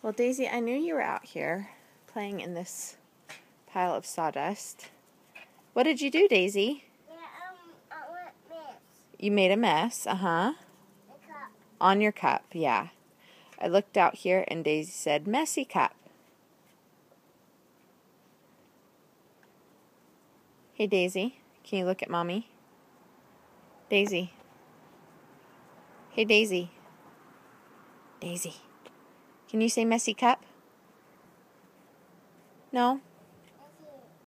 Well, Daisy, I knew you were out here playing in this pile of sawdust. What did you do, Daisy? Yeah, um, I this. You made a mess, uh huh. On your cup, yeah. I looked out here and Daisy said, messy cup. Hey, Daisy, can you look at mommy? Daisy. Hey, Daisy. Daisy. Can you say messy cup? No?